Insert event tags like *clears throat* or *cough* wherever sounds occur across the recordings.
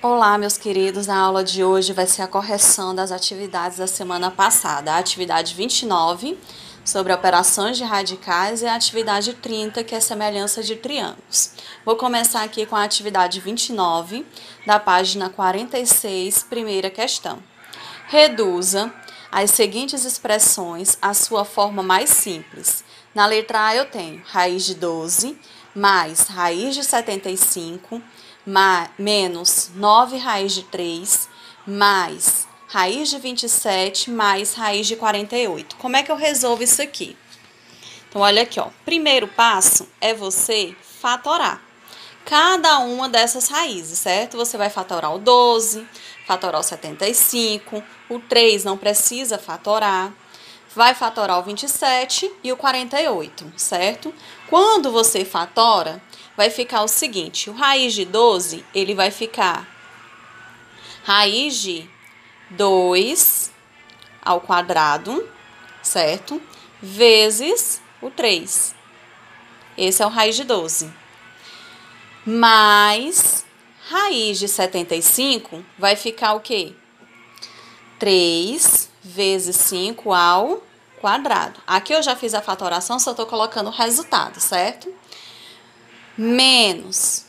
Olá, meus queridos. A aula de hoje vai ser a correção das atividades da semana passada. A atividade 29, sobre operações de radicais, e a atividade 30, que é semelhança de triângulos. Vou começar aqui com a atividade 29, da página 46, primeira questão. Reduza as seguintes expressões à sua forma mais simples. Na letra A eu tenho raiz de 12 mais raiz de 75 menos 9 raiz de 3, mais raiz de 27, mais raiz de 48. Como é que eu resolvo isso aqui? Então, olha aqui, ó. Primeiro passo é você fatorar cada uma dessas raízes, certo? Você vai fatorar o 12, fatorar o 75, o 3 não precisa fatorar, vai fatorar o 27 e o 48, certo? Quando você fatora, vai ficar o seguinte: o raiz de 12, ele vai ficar raiz de 2 ao quadrado, certo? Vezes o 3. Esse é o raiz de 12. Mais raiz de 75 vai ficar o quê? 3 vezes 5 ao quadrado. Aqui eu já fiz a fatoração, só estou colocando o resultado, certo? Menos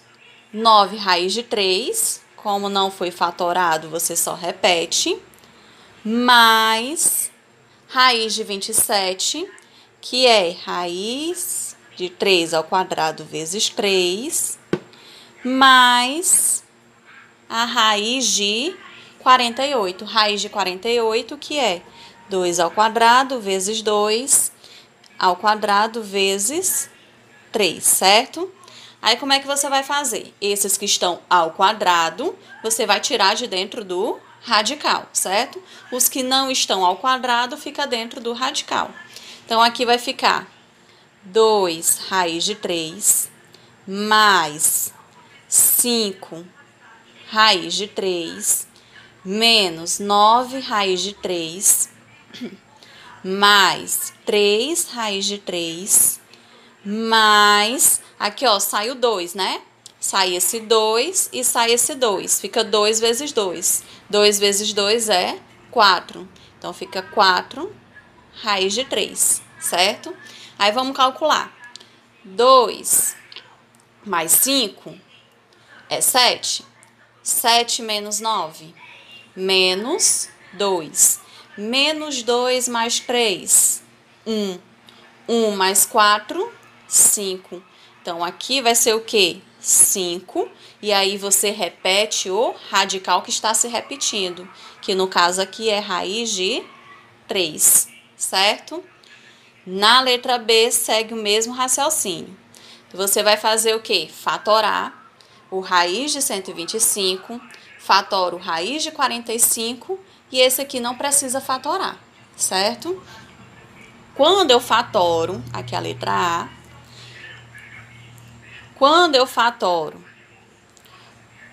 9 raiz de 3, como não foi fatorado, você só repete, mais raiz de 27, que é raiz de 3 ao quadrado vezes 3, mais a raiz de 48, raiz de 48, que é 2 ao quadrado vezes 2 ao quadrado vezes 3, certo? Aí como é que você vai fazer? Esses que estão ao quadrado, você vai tirar de dentro do radical, certo? Os que não estão ao quadrado, fica dentro do radical. Então, aqui vai ficar 2 raiz de 3 mais 5 raiz de 3 menos 9 raiz de 3 *clears throat* mais 3 raiz de 3 mais Aqui, ó, sai o 2, né? Sai esse 2 e sai esse 2. Fica 2 vezes 2. 2 vezes 2 é 4. Então, fica 4 raiz de 3, certo? Aí, vamos calcular. 2 mais 5 é 7. 7 menos 9, menos 2. Menos 2 mais 3, 1. 1 mais 4, 5. Então, aqui vai ser o quê? 5. E aí, você repete o radical que está se repetindo. Que no caso aqui é raiz de 3, certo? Na letra B, segue o mesmo raciocínio. Você vai fazer o quê? Fatorar o raiz de 125, fatora o raiz de 45 e esse aqui não precisa fatorar, certo? Quando eu fatoro, aqui a letra A, quando eu fatoro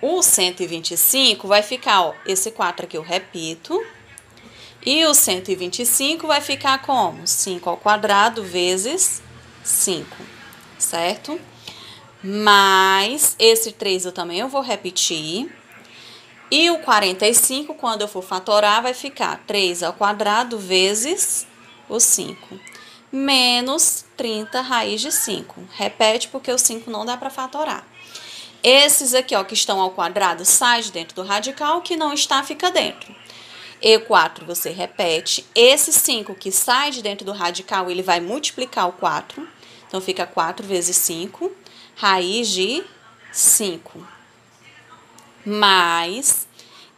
o 125, vai ficar, ó, esse 4 aqui eu repito. E o 125 vai ficar como? 5 ao quadrado vezes 5, certo? Mais esse 3 eu também eu vou repetir. E o 45, quando eu for fatorar, vai ficar 3 ao quadrado vezes o 5 menos 30 raiz de 5. Repete porque o 5 não dá para fatorar. Esses aqui, ó, que estão ao quadrado, sai de dentro do radical, que não está, fica dentro. E4 você repete. Esse 5 que sai de dentro do radical, ele vai multiplicar o 4. Então, fica 4 vezes 5, raiz de 5. Mais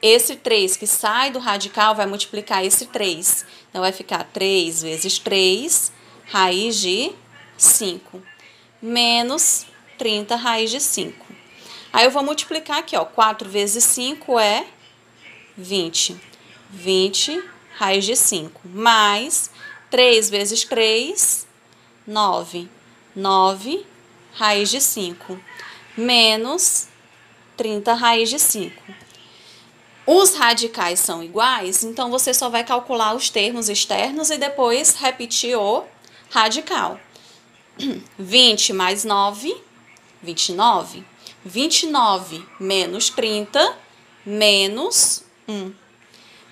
esse 3 que sai do radical vai multiplicar esse 3. Então, vai ficar 3 vezes 3, raiz de 5, menos 30 raiz de 5. Aí eu vou multiplicar aqui, ó, 4 vezes 5 é 20. 20 raiz de 5, mais 3 vezes 3, 9. 9 raiz de 5, menos 30 raiz de 5. Os radicais são iguais, então você só vai calcular os termos externos e depois repetir o radical. *clears throat* 20 mais 9, 29. 29 menos 30, menos 1.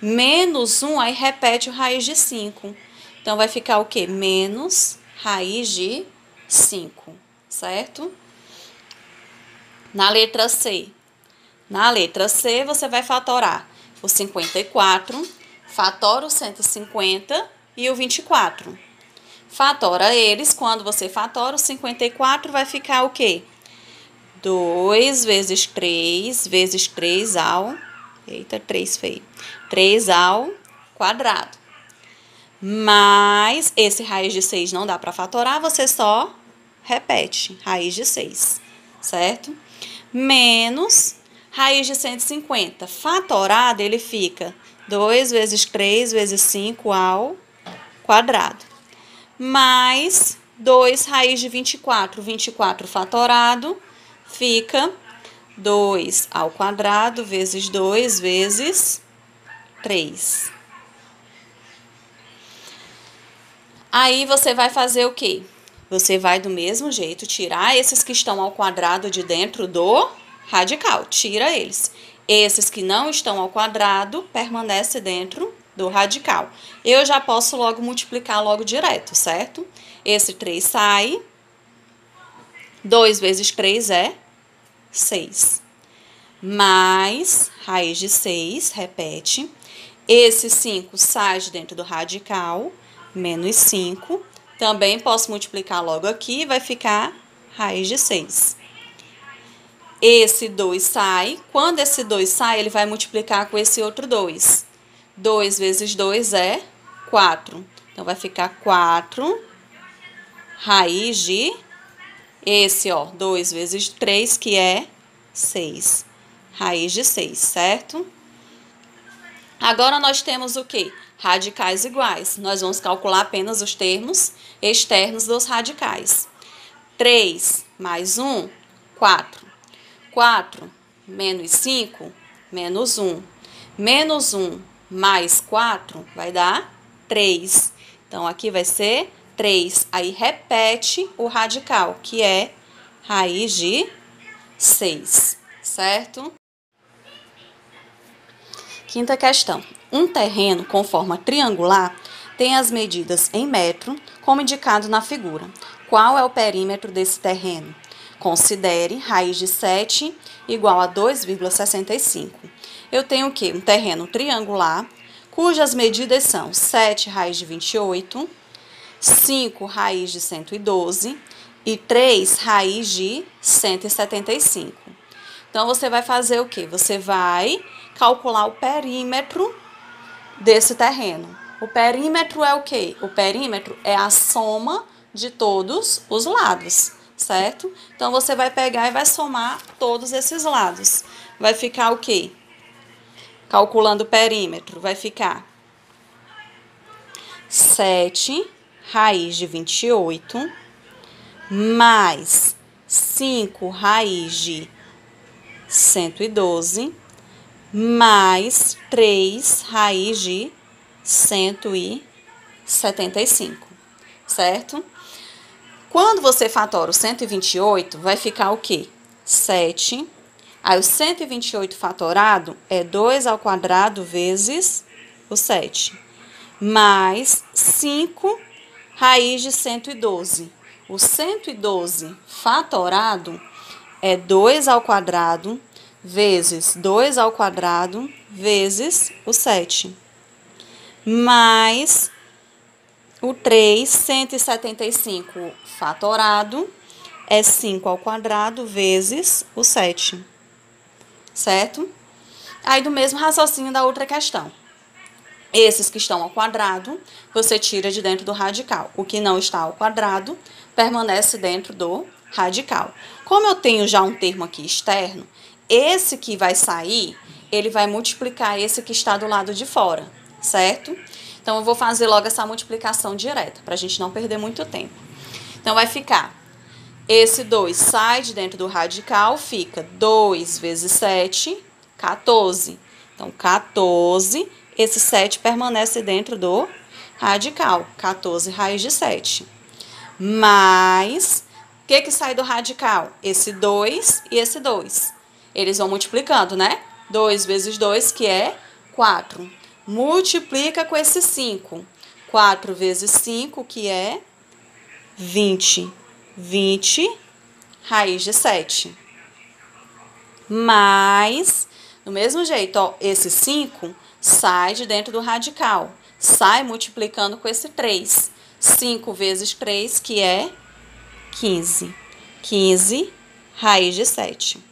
Menos 1, aí repete o raiz de 5. Então, vai ficar o quê? Menos raiz de 5, certo? Na letra C. Na letra C, você vai fatorar o 54, fatora o 150 e o 24. Fatora eles, quando você fatora o 54, vai ficar o quê? 2 vezes 3 vezes 3 ao... Eita, 3 feio. 3 ao quadrado. Mas esse raiz de 6 não dá para fatorar, você só repete raiz de 6, certo? Menos raiz de 150. Fatorado, ele fica 2 vezes 3 vezes 5 ao quadrado. Mais 2 raiz de 24. 24 fatorado fica 2 ao quadrado vezes 2 vezes 3. Aí você vai fazer o quê? Você vai do mesmo jeito tirar esses que estão ao quadrado de dentro do radical, tira eles. Esses que não estão ao quadrado permanece dentro do radical. Eu já posso logo multiplicar logo direto, certo? Esse 3 sai. 2 vezes 3 é 6. Mais raiz de 6, repete. Esse 5 sai de dentro do radical, menos 5. Também posso multiplicar logo aqui, vai ficar raiz de 6. Esse 2 sai. Quando esse 2 sai, ele vai multiplicar com esse outro 2. 2 vezes 2 é 4. Então, vai ficar 4 raiz de esse, ó, 2 vezes 3, que é 6. Raiz de 6, certo? Agora, nós temos o quê? Radicais iguais. Nós vamos calcular apenas os termos externos dos radicais. 3 mais 1, 4. 4 menos 5, menos 1. Menos 1 mais 4 vai dar 3. Então, aqui vai ser 3. Aí repete o radical, que é raiz de 6, certo? Quinta questão. Um terreno com forma triangular tem as medidas em metro, como indicado na figura. Qual é o perímetro desse terreno? Considere raiz de 7 igual a 2,65. Eu tenho o quê? Um terreno triangular, cujas medidas são 7 raiz de 28, 5 raiz de 112 e 3 raiz de 175. Então, você vai fazer o quê? Você vai calcular o perímetro desse terreno. O perímetro é o quê? O perímetro é a soma de todos os lados, certo? Então, você vai pegar e vai somar todos esses lados. Vai ficar o quê? Calculando o perímetro, vai ficar 7 raiz de 28, mais 5 raiz de 112, mais 3 raiz de 175, certo? Quando você fatora o 128, vai ficar o quê? 7. Aí o 128 fatorado é 2 ao quadrado vezes o 7, mais 5 raiz de 112. O 112 fatorado é 2 ao quadrado vezes 2 ao quadrado vezes o 7. Mais o 3, 175 fatorado é 5 ao quadrado vezes o 7. Certo? Aí do mesmo raciocínio da outra questão. Esses que estão ao quadrado, você tira de dentro do radical. O que não está ao quadrado, permanece dentro do radical. Como eu tenho já um termo aqui externo, esse que vai sair, ele vai multiplicar esse que está do lado de fora, certo? Então, eu vou fazer logo essa multiplicação direta, para a gente não perder muito tempo. Então, vai ficar, esse 2 sai de dentro do radical, fica 2 vezes 7, 14. Então, 14 esse 7 permanece dentro do radical, 14 raiz de 7. Mais, o que, que sai do radical? Esse 2 e esse 2. Eles vão multiplicando, né? 2 vezes 2, que é 4. Multiplica com esse 5. 4 vezes 5, que é 20. 20, raiz de 7. Mais, do mesmo jeito, ó, esse 5 sai de dentro do radical. Sai multiplicando com esse 3. 5 vezes 3, que é 15. 15, raiz de 7.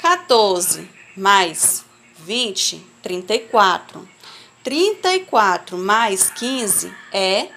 14 mais 20, 34. 34 mais 15 é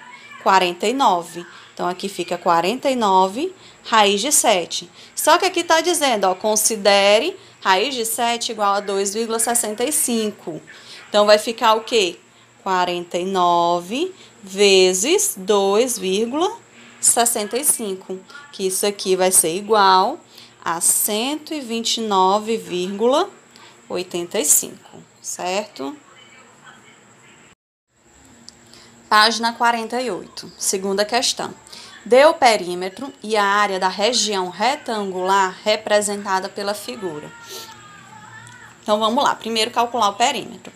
49. Então, aqui fica 49, raiz de 7. Só que aqui está dizendo, ó, considere raiz de 7 igual a 2,65. Então, vai ficar o quê? 49 vezes 2,65. Que isso aqui vai ser igual a 129,85, certo? Página 48, segunda questão. Dê o perímetro e a área da região retangular representada pela figura. Então vamos lá, primeiro calcular o perímetro.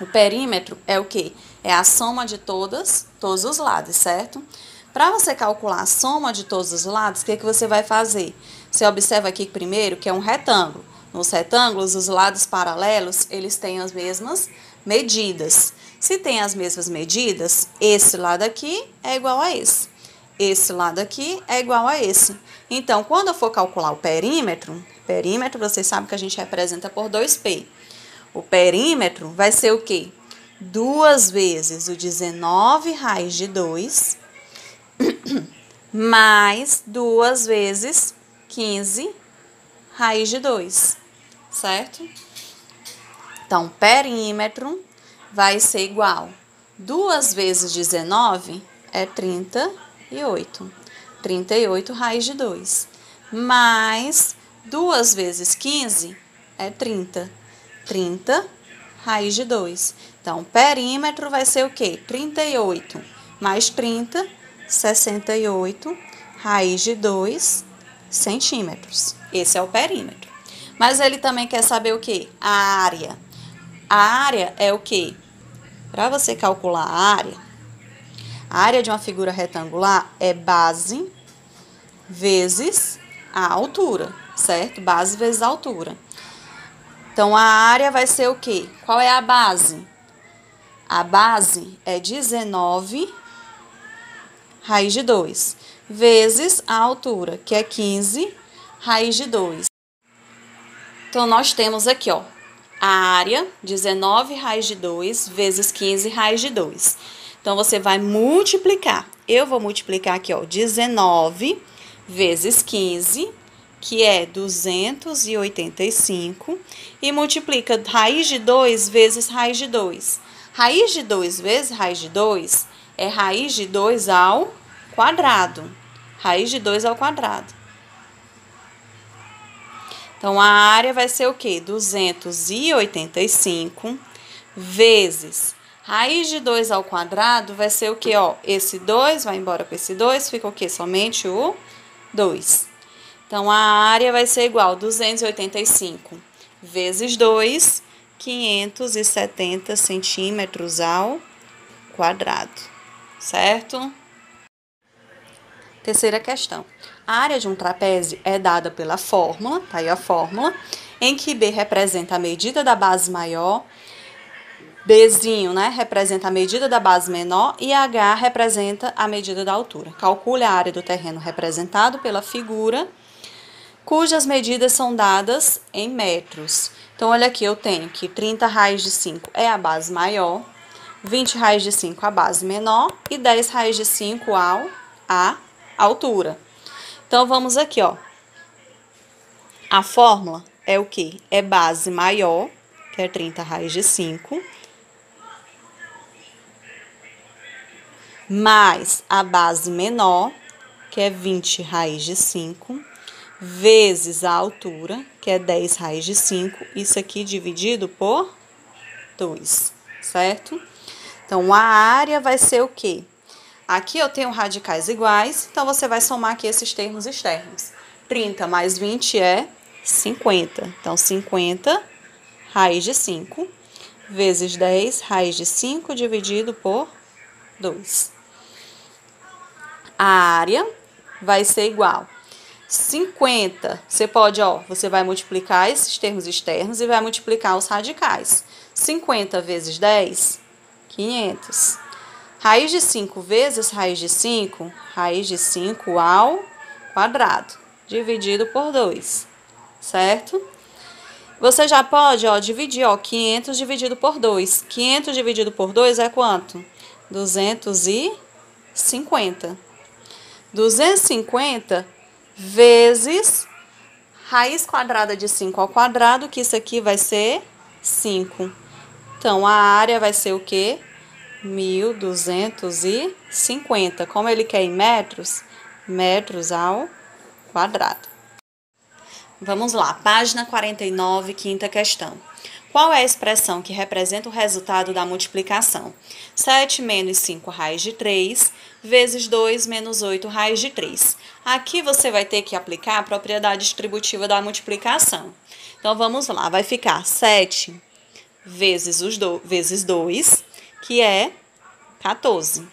O perímetro é o que? É a soma de todas, todos os lados, certo? Para você calcular a soma de todos os lados, o que, que você vai fazer? Você observa aqui primeiro que é um retângulo. Nos retângulos, os lados paralelos, eles têm as mesmas medidas. Se tem as mesmas medidas, esse lado aqui é igual a esse. Esse lado aqui é igual a esse. Então, quando eu for calcular o perímetro, perímetro, vocês sabem que a gente representa por 2P. O perímetro vai ser o quê? Duas vezes o 19 raiz de 2, *coughs* mais duas vezes 15 raiz de 2, certo? Então, perímetro vai ser igual. 2 vezes 19 é 38. 38 raiz de 2. Mais 2 vezes 15 é 30. 30 raiz de 2. Então, perímetro vai ser o quê? 38 mais 30, 68, raiz de 2 centímetros. Esse é o perímetro. Mas ele também quer saber o quê? A área. A área é o quê? Para você calcular a área, a área de uma figura retangular é base vezes a altura, certo? Base vezes a altura. Então, a área vai ser o quê? Qual é a base? A base é 19 raiz de 2, vezes a altura, que é 15 raiz de 2. Então, nós temos aqui, ó, a área, 19 raiz de 2 vezes 15 raiz de 2. Então, você vai multiplicar. Eu vou multiplicar aqui, ó, 19 vezes 15, que é 285, e multiplica raiz de 2 vezes raiz de 2. Raiz de 2 vezes raiz de 2 é raiz de 2 ao quadrado. Raiz de 2 ao quadrado. Então, a área vai ser o quê? 285 vezes raiz de 2 ao quadrado vai ser o quê? Ó, esse 2 vai embora com esse 2, fica o quê? Somente o 2. Então, a área vai ser igual a 285 vezes 2, 570 centímetros ao quadrado, certo? Terceira questão. A área de um trapézio é dada pela fórmula, tá aí a fórmula, em que B representa a medida da base maior, Bzinho, né, representa a medida da base menor e H representa a medida da altura. Calcule a área do terreno representado pela figura, cujas medidas são dadas em metros. Então, olha aqui, eu tenho que 30 raiz de 5 é a base maior, 20 raiz de 5 a base menor e 10 raiz de 5 ao a altura. Então, vamos aqui, ó. A fórmula é o que? É base maior, que é 30 raiz de 5, mais a base menor, que é 20 raiz de 5, vezes a altura, que é 10 raiz de 5, isso aqui dividido por 2, certo? Então, a área vai ser o quê? Aqui eu tenho radicais iguais, então você vai somar aqui esses termos externos. 30 mais 20 é 50. Então, 50 raiz de 5, vezes 10, raiz de 5 dividido por 2. A área vai ser igual 50. Você pode, ó, você vai multiplicar esses termos externos e vai multiplicar os radicais. 50 vezes 10, 500. Raiz de 5 vezes raiz de 5, raiz de 5 ao quadrado, dividido por 2, certo? Você já pode, ó, dividir, ó, 500 dividido por 2. 500 dividido por 2 é quanto? 250. 250 vezes raiz quadrada de 5 ao quadrado, que isso aqui vai ser 5. Então, a área vai ser o quê? 1.250. Como ele quer em metros, metros ao quadrado. Vamos lá, página 49, quinta questão. Qual é a expressão que representa o resultado da multiplicação? 7 menos 5 raiz de 3 vezes 2 menos 8 raiz de 3. Aqui você vai ter que aplicar a propriedade distributiva da multiplicação. Então, vamos lá, vai ficar 7 vezes, os do, vezes 2, que é 14.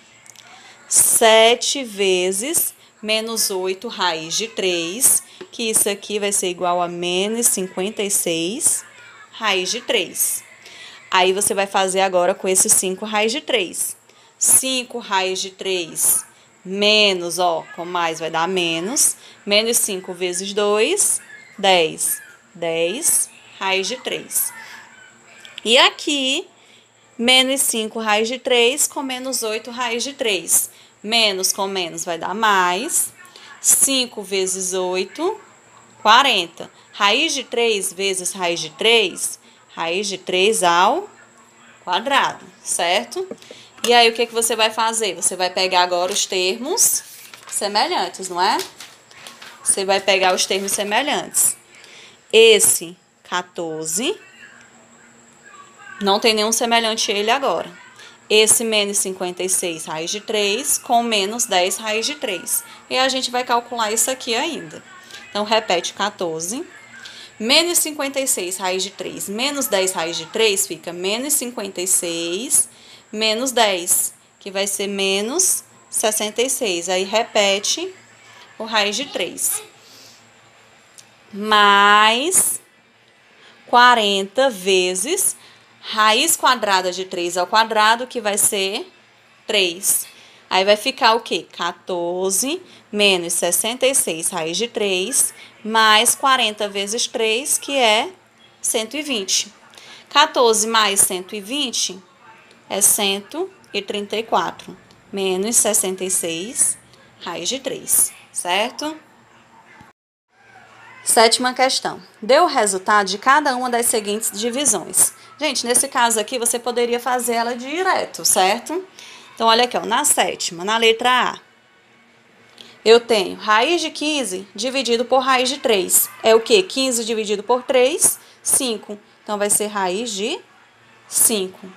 7 vezes menos 8 raiz de 3, que isso aqui vai ser igual a menos 56 raiz de 3. Aí você vai fazer agora com esse 5 raiz de 3. 5 raiz de 3 menos, ó, com mais vai dar menos, menos 5 vezes 2, 10. 10 raiz de 3. E aqui, menos 5 raiz de 3 com menos 8 raiz de 3. Menos com menos vai dar mais. 5 vezes 8, 40. Raiz de 3 vezes raiz de 3, raiz de 3 ao quadrado, certo? E aí, o que, que você vai fazer? Você vai pegar agora os termos semelhantes, não é? Você vai pegar os termos semelhantes. Esse 14, não tem nenhum semelhante a ele agora esse menos 56 raiz de 3 com menos 10 raiz de 3. E a gente vai calcular isso aqui ainda. Então, repete 14. Menos 56 raiz de 3 menos 10 raiz de 3 fica menos 56 menos 10, que vai ser menos 66. Aí, repete o raiz de 3. Mais 40 vezes raiz quadrada de 3 ao quadrado, que vai ser 3. Aí vai ficar o quê? 14 menos 66 raiz de 3, mais 40 vezes 3, que é 120. 14 mais 120 é 134, menos 66 raiz de 3, certo? Sétima questão. Dê o resultado de cada uma das seguintes divisões. Gente, nesse caso aqui, você poderia fazer ela direto, certo? Então, olha aqui, ó, na sétima, na letra A, eu tenho raiz de 15 dividido por raiz de 3. É o quê? 15 dividido por 3, 5. Então, vai ser raiz de 5.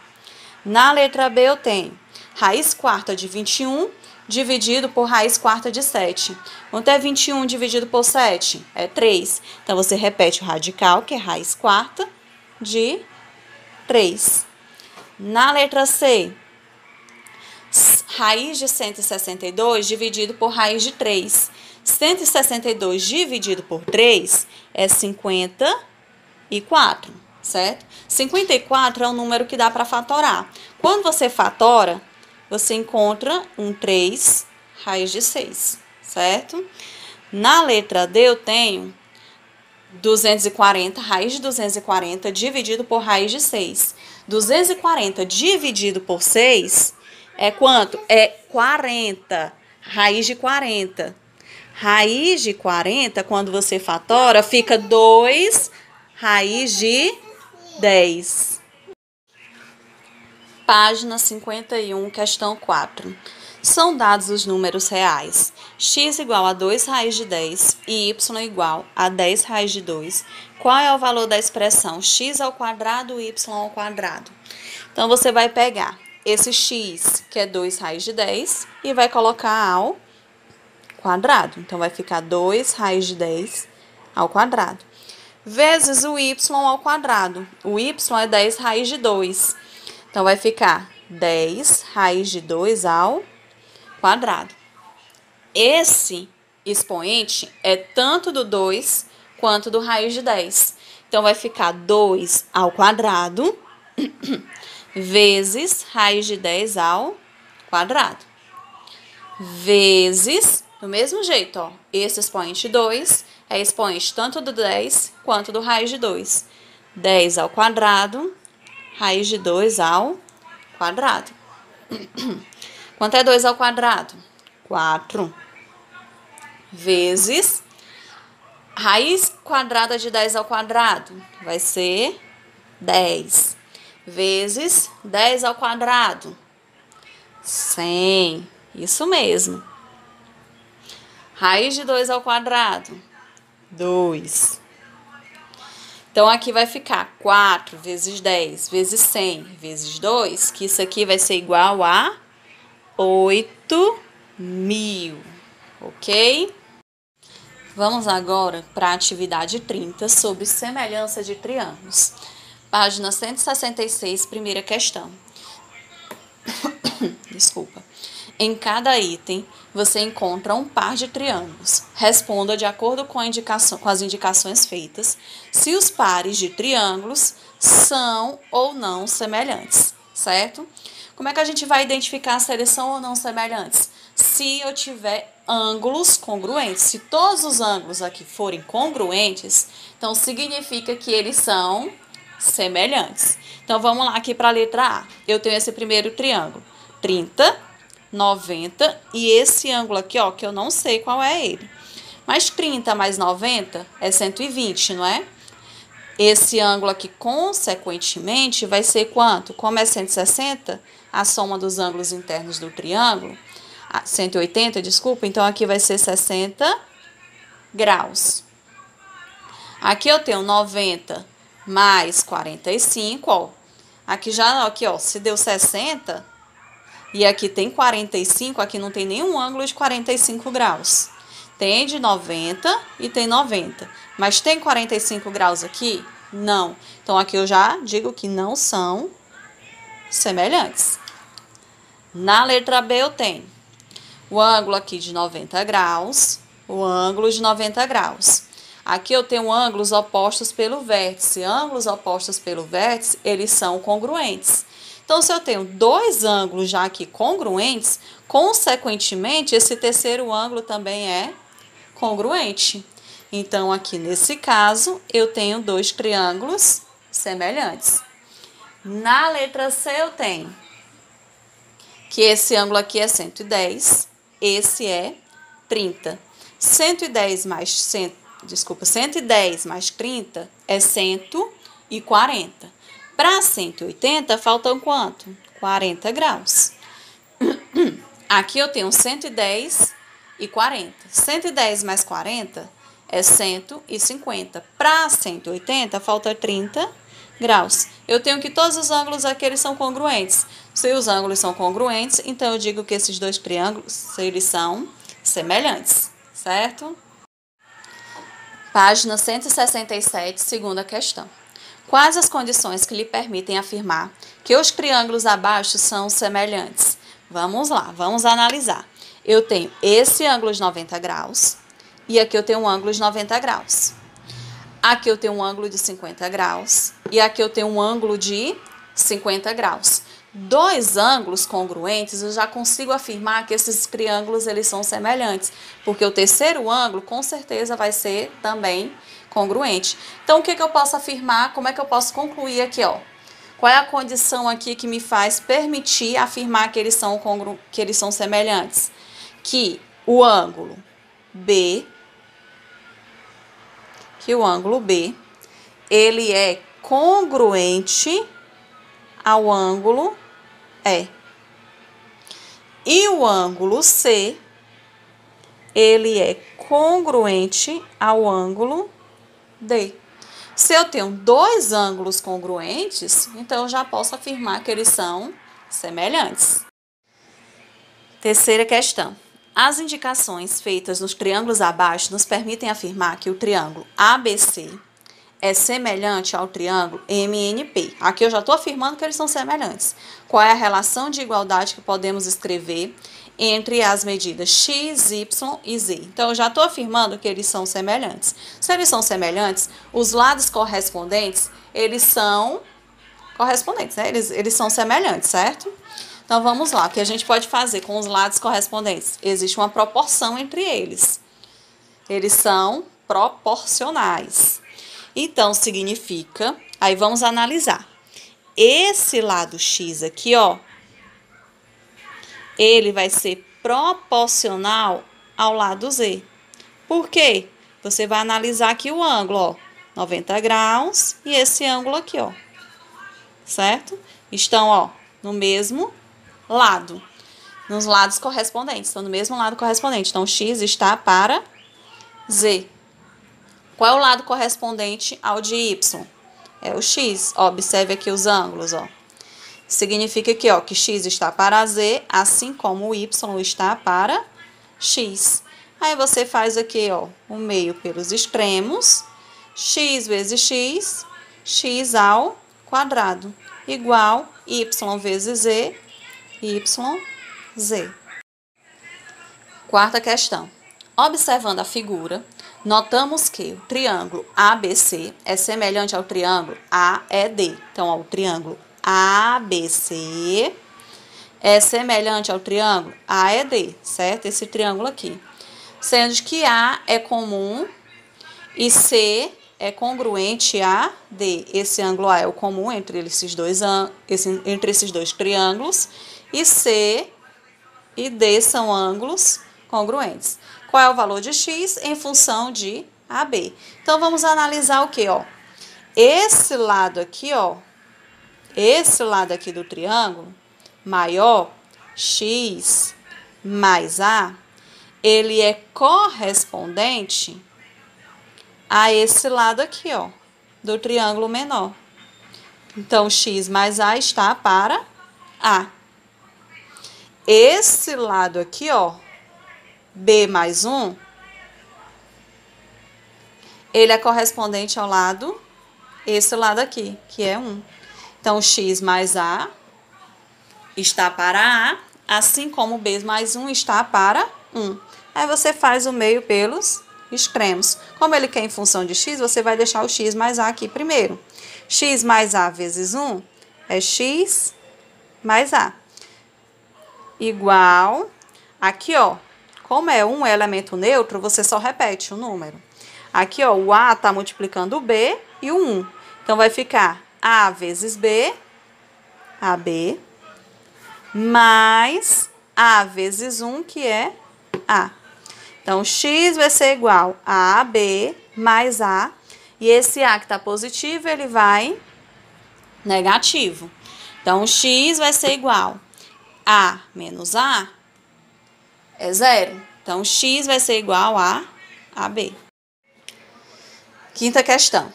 Na letra B, eu tenho raiz quarta de 21 dividido por raiz quarta de 7. Quanto é 21 dividido por 7? É 3. Então, você repete o radical, que é raiz quarta de 3. Na letra C, raiz de 162 dividido por raiz de 3. 162 dividido por 3 é 54, certo? 54 é o número que dá para fatorar. Quando você fatora, você encontra um 3 raiz de 6, certo? Na letra D eu tenho 240, raiz de 240 dividido por raiz de 6. 240 dividido por 6 é quanto? É 40. Raiz de 40. Raiz de 40, quando você fatora, fica 2 raiz de 10. Página 51, questão 4 são dados os números reais. x igual a 2 raiz de 10 e y igual a 10 raiz de 2. Qual é o valor da expressão x ao quadrado y ao quadrado? Então, você vai pegar esse x, que é 2 raiz de 10, e vai colocar ao quadrado. Então, vai ficar 2 raiz de 10 ao quadrado. vezes o y ao quadrado. O y é 10 raiz de 2. Então, vai ficar 10 raiz de 2 ao quadrado. Esse expoente é tanto do 2 quanto do raiz de 10. Então, vai ficar 2 ao quadrado *clears throat* vezes raiz de 10 ao quadrado. Vezes, do mesmo jeito, ó, esse expoente 2 é expoente tanto do 10 quanto do raiz de 2. 10 ao quadrado, raiz de 2 ao quadrado. *clears throat* Quanto é 2 ao quadrado? 4. Vezes raiz quadrada de 10 ao quadrado vai ser 10. Vezes 10 ao quadrado. 100. Isso mesmo. Raiz de 2 ao quadrado. 2. Então, aqui vai ficar 4 vezes 10 vezes 100 vezes 2, que isso aqui vai ser igual a 8 mil, ok? Vamos agora para a atividade 30 sobre semelhança de triângulos. Página 166, primeira questão. *coughs* Desculpa. Em cada item, você encontra um par de triângulos. Responda de acordo com, com as indicações feitas se os pares de triângulos são ou não semelhantes, certo? Como é que a gente vai identificar se eles são ou não semelhantes? Se eu tiver ângulos congruentes. Se todos os ângulos aqui forem congruentes, então significa que eles são semelhantes. Então vamos lá aqui para a letra A. Eu tenho esse primeiro triângulo, 30 90 e esse ângulo aqui, ó, que eu não sei qual é ele. Mas 30 mais 90 é 120, não é? Esse ângulo aqui, consequentemente, vai ser quanto? Como é 160, a soma dos ângulos internos do triângulo, 180, desculpa, então aqui vai ser 60 graus. Aqui eu tenho 90 mais 45, ó. Aqui já, aqui, ó, se deu 60, e aqui tem 45, aqui não tem nenhum ângulo de 45 graus. Tem de 90 e tem 90. Mas tem 45 graus aqui? Não. Então, aqui eu já digo que não são semelhantes. Na letra B eu tenho o ângulo aqui de 90 graus, o ângulo de 90 graus. Aqui eu tenho ângulos opostos pelo vértice. Ângulos opostos pelo vértice, eles são congruentes. Então, se eu tenho dois ângulos já aqui congruentes, consequentemente, esse terceiro ângulo também é congruente. Então, aqui nesse caso, eu tenho dois triângulos semelhantes. Na letra C, eu tenho que esse ângulo aqui é 110, esse é 30. 110 mais 100, desculpa, 110 mais 30 é 140. Para 180, faltam quanto? 40 graus. *clears throat* Aqui eu tenho 110 e 40. 110 mais 40 é 150. Para 180, falta 30 graus. Eu tenho que todos os ângulos aqui eles são congruentes. Se os ângulos são congruentes, então eu digo que esses dois triângulos eles são semelhantes, certo? Página 167, segunda questão. Quais as condições que lhe permitem afirmar que os triângulos abaixo são semelhantes? Vamos lá, vamos analisar. Eu tenho esse ângulo de 90 graus e aqui eu tenho um ângulo de 90 graus. Aqui eu tenho um ângulo de 50 graus e aqui eu tenho um ângulo de 50 graus. Dois ângulos congruentes, eu já consigo afirmar que esses triângulos eles são semelhantes, porque o terceiro ângulo com certeza vai ser também congruente. Então, o que, que eu posso afirmar? Como é que eu posso concluir aqui, ó? Qual é a condição aqui que me faz permitir afirmar que eles são, congru que eles são semelhantes? Que o ângulo B, que o ângulo B, ele é congruente ao ângulo E. E o ângulo C, ele é congruente ao ângulo D. Se eu tenho dois ângulos congruentes, então eu já posso afirmar que eles são semelhantes. Terceira questão. As indicações feitas nos triângulos abaixo nos permitem afirmar que o triângulo ABC é semelhante ao triângulo MNP. Aqui eu já estou afirmando que eles são semelhantes. Qual é a relação de igualdade que podemos escrever entre as medidas x, y e z? Então, eu já estou afirmando que eles são semelhantes. Se eles são semelhantes, os lados correspondentes, eles são correspondentes, né? Eles, eles são semelhantes, certo? Então, vamos lá. O que a gente pode fazer com os lados correspondentes? Existe uma proporção entre eles. Eles são proporcionais. Então, significa, aí vamos analisar. Esse lado x aqui, ó, ele vai ser proporcional ao lado z. Por quê? Você vai analisar aqui o ângulo, ó, 90 graus e esse ângulo aqui, ó. Certo? Estão, ó, no mesmo lado. Nos lados correspondentes, estão no mesmo lado correspondente. Então, x está para z. Qual é o lado correspondente ao de y? É o x. observe aqui os ângulos, ó. Significa que, ó, que x está para z, assim como y está para x. Aí você faz aqui, ó, o meio pelos extremos, x vezes x, x ao quadrado, igual y vezes z, y, z. Quarta questão. Observando a figura, notamos que o triângulo ABC é semelhante ao triângulo AED. Então, ó, o triângulo ABC é semelhante ao triângulo AED, certo? Esse triângulo aqui. Sendo que A é comum e C é congruente a D. Esse ângulo A é o comum entre esses dois, esse, entre esses dois triângulos. E C e D são ângulos congruentes. Qual é o valor de x em função de AB? Então, vamos analisar o que, ó? Esse lado aqui, ó, esse lado aqui do triângulo maior, x mais a, ele é correspondente a esse lado aqui, ó, do triângulo menor. Então, x mais a está para a. Esse lado aqui, ó, B mais 1, ele é correspondente ao lado, esse lado aqui, que é 1. Então, x mais A está para A, assim como B mais 1 está para 1. Aí você faz o meio pelos extremos. Como ele quer em função de x, você vai deixar o x mais A aqui primeiro. x mais A vezes 1 é x mais A. Igual, aqui ó, como é um elemento neutro, você só repete o número. Aqui, ó, o A está multiplicando o B e o 1. Então, vai ficar A vezes B, AB, mais A vezes 1, que é A. Então, X vai ser igual a AB mais A. E esse A que está positivo, ele vai negativo. Então, X vai ser igual a menos A é zero. Então, x vai ser igual a AB. Quinta questão.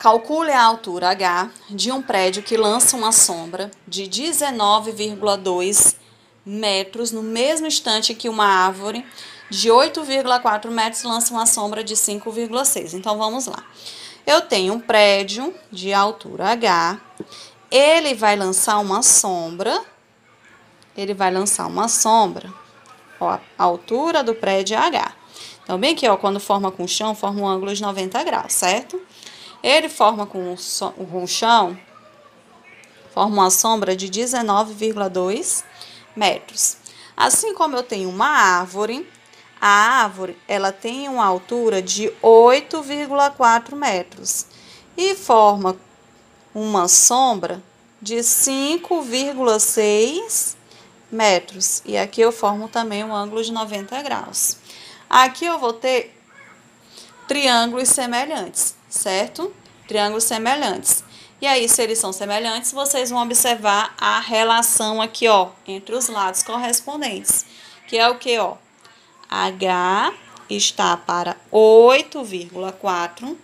Calcule a altura H de um prédio que lança uma sombra de 19,2 metros no mesmo instante que uma árvore de 8,4 metros lança uma sombra de 5,6. Então, vamos lá. Eu tenho um prédio de altura H, ele vai lançar uma sombra, ele vai lançar uma sombra Ó, a altura do prédio é H. Então, bem aqui, ó, quando forma com o chão, forma um ângulo de 90 graus, certo? Ele forma com o, chão, forma uma sombra de 19,2 metros. Assim como eu tenho uma árvore, a árvore ela tem uma altura de 8,4 metros e forma uma sombra de 5,6 metros. E aqui eu formo também um ângulo de 90 graus. Aqui eu vou ter triângulos semelhantes, certo? Triângulos semelhantes. E aí, se eles são semelhantes, vocês vão observar a relação aqui, ó, entre os lados correspondentes, que é o que, ó? H está para 8,4,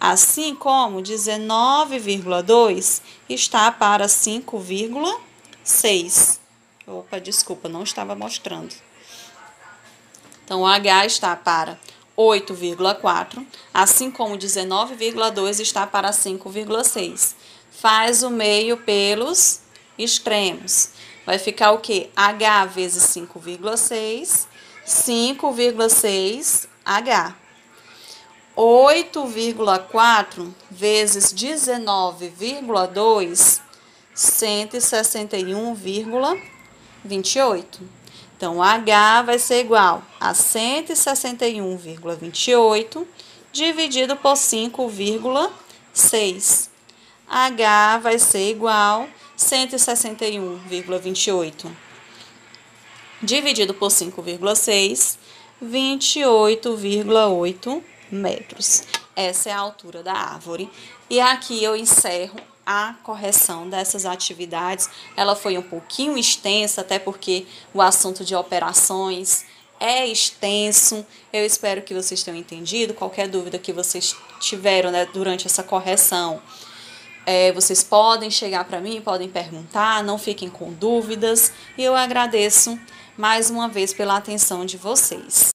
assim como 19,2 está para 5,6. Opa, desculpa, não estava mostrando. Então, H está para 8,4, assim como 19,2 está para 5,6. Faz o meio pelos extremos. Vai ficar o que? H vezes 5,6, 5,6H. 8,4 vezes 19,2, 161,28. Então, H vai ser igual a 161,28 dividido por 5,6. H vai ser igual a 161,28 dividido por 5,6, 28,8 metros. Essa é a altura da árvore. E aqui eu encerro a correção dessas atividades. Ela foi um pouquinho extensa, até porque o assunto de operações é extenso. Eu espero que vocês tenham entendido. Qualquer dúvida que vocês tiveram né, durante essa correção, é, vocês podem chegar para mim, podem perguntar, não fiquem com dúvidas. E eu agradeço mais uma vez pela atenção de vocês.